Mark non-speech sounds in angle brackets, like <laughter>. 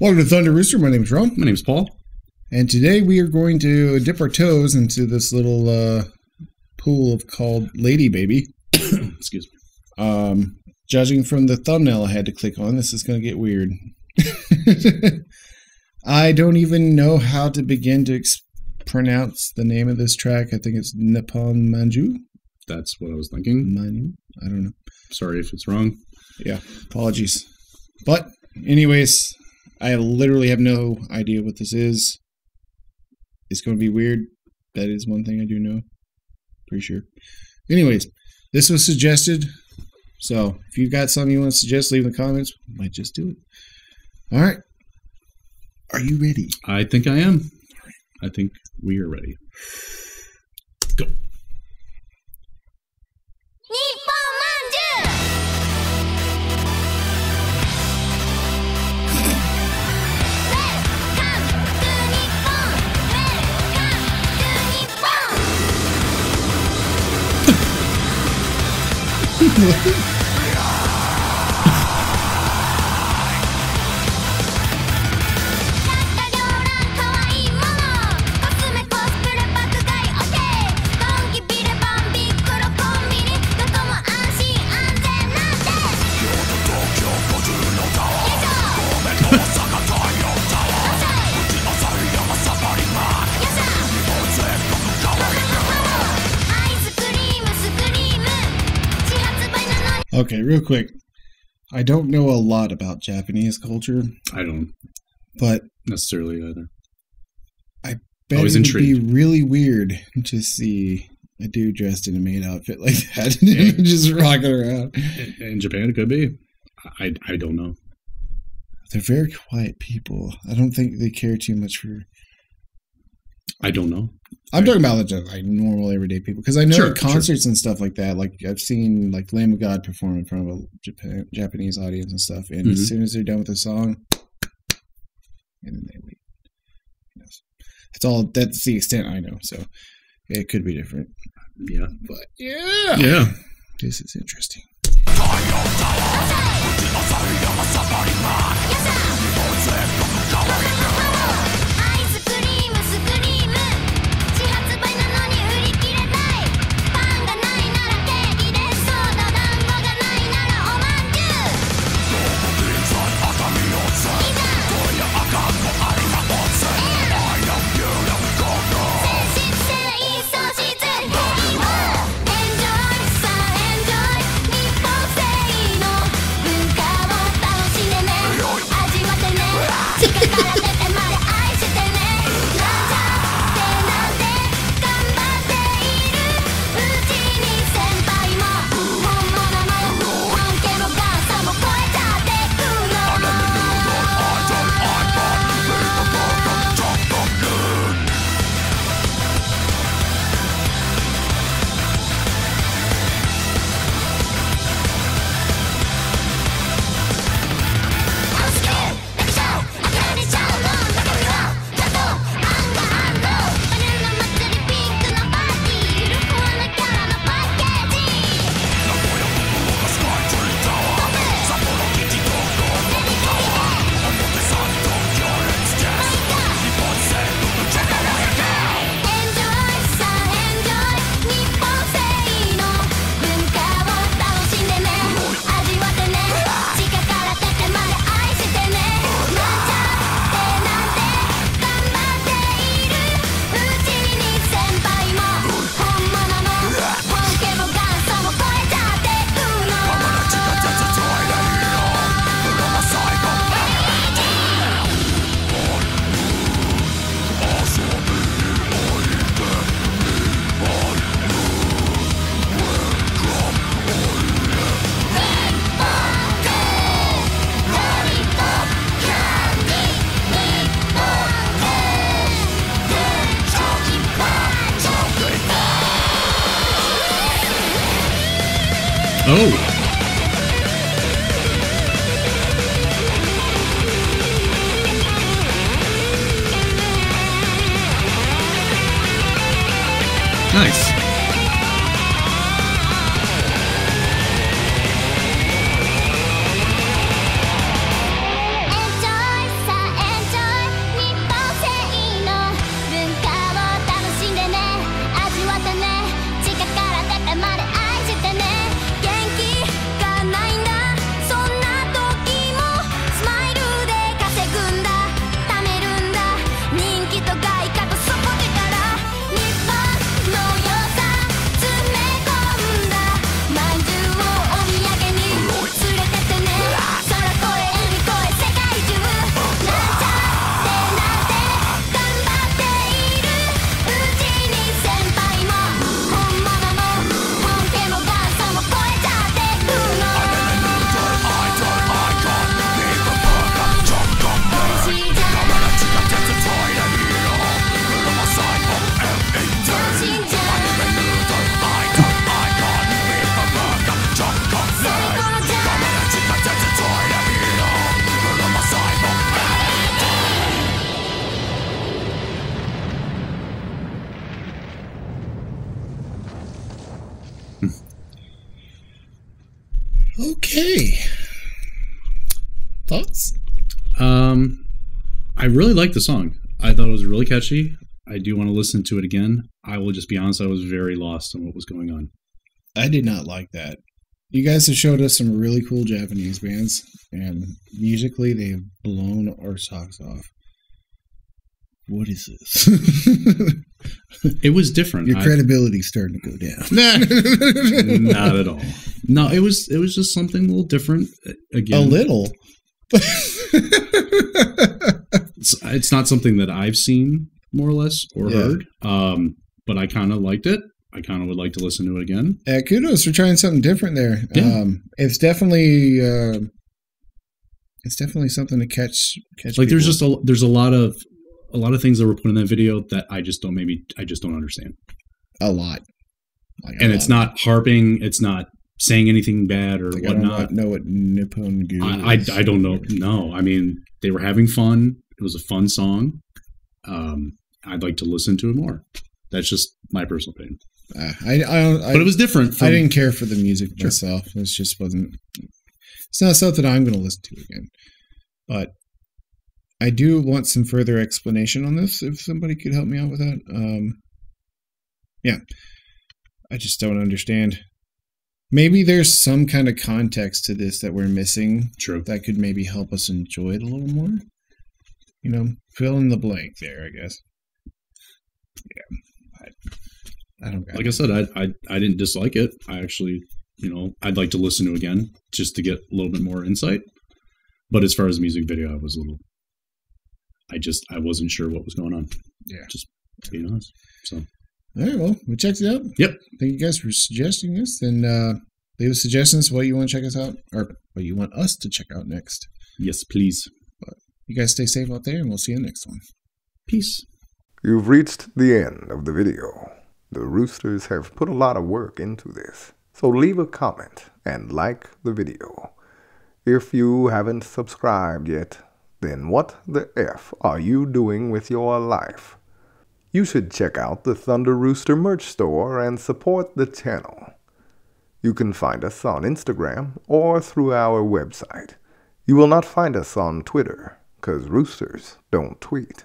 Welcome to Thunder Rooster. My name is Ron, My name is Paul. and today we are going to dip our toes into this little uh, pool of called Lady Baby. <coughs> Excuse me. Um, judging from the thumbnail I had to click on, this is going to get weird. <laughs> I don't even know how to begin to pronounce the name of this track. I think it's Nippon Manju. That's what I was thinking. Manju. I don't know. Sorry if it's wrong. Yeah, apologies. But, anyways, I literally have no idea what this is. It's going to be weird. That is one thing I do know. Pretty sure. Anyways, this was suggested. So, if you've got something you want to suggest, leave in the comments. We might just do it. All right. Are you ready? I think I am. I think we are ready. Go. Yeah. Okay, real quick. I don't know a lot about Japanese culture, I don't but necessarily either. bet I was it would be really weird to see a dude dressed in a maid outfit like <laughs> that <laughs> just rocking around. In, in Japan, it could be. I, I don't know. They're very quiet people. I don't think they care too much for. I don't know. I'm talking about just like normal everyday people because I know Sure, at concerts and stuff like that. Like I've seen like Lamb of God perform in front of a Japan, Japanese audience and stuff, and Mhm. as soon as they're done with the song, and then they leave. Yes, that's all. That's the extent I know. So it could be different, Yeah. but yeah, Yeah. this is interesting. Oh. Nice. Okay. Thoughts? Um, I really like the song. I thought it was really catchy. I do want to listen to it again. I will just be honest, I was very lost on what was going on. I did not like that. You guys have showed us some really cool Japanese bands, and musically they have blown our socks off. What is this? <laughs> It was different. Your credibility's starting to go down. <laughs> not at all. No, it was it was just something a little different. Again, a little. it's, it's not something that I've seen more or less or Yeah. heard. Um, but I kind of liked it. I kind of would like to listen to it again. Uh, kudos for trying something different there. Yeah. Um, it's definitely uh, it's definitely something to catch catch. Like there's just a there's a lot of a lot of things that were put in that video that I just don't maybe I just don't understand. a lot, Like, a And it's lot. not harping. It's not saying anything bad or Like, I don't whatnot. know what Nippon Goo. I, I. I don't know. No, I mean they were having fun. It was a fun song. Um, I'd like to listen to it more. That's just my personal opinion. Uh, I, I, don't- I, But it was different. From, I didn't care for the music Sure. myself. It just wasn't. It's not something I'm going to listen to again. But I do want some further explanation on this. If somebody could help me out with that, um, yeah, I just don't understand. Maybe there's some kind of context to this that we're missing True. that could maybe help us enjoy it a little more. You know, fill in the blank there. I guess. Yeah, I, don't. Like I said, I, I I didn't dislike it. I actually, you know, I'd like to listen to it again just to get a little bit more insight. But as far as music video, I was a little. I just I wasn't sure what was going on. Yeah. Just being honest. So All right, well, we checked it out. Yep. Thank you guys for suggesting this. And uh, leave us suggestions what you want to check us out or what you want us to check out next. yes, please. But You guys stay safe out there, and we'll see you in the next one. Peace. You've reached the end of the video. The Roosters have put a lot of work into this, so leave a comment and like the video. If you haven't subscribed yet, then what the F are you doing with your life? You should check out the Thunder Rooster merch store and support the channel. You can find us on Instagram or through our website. You will not find us on Twitter, because roosters don't tweet.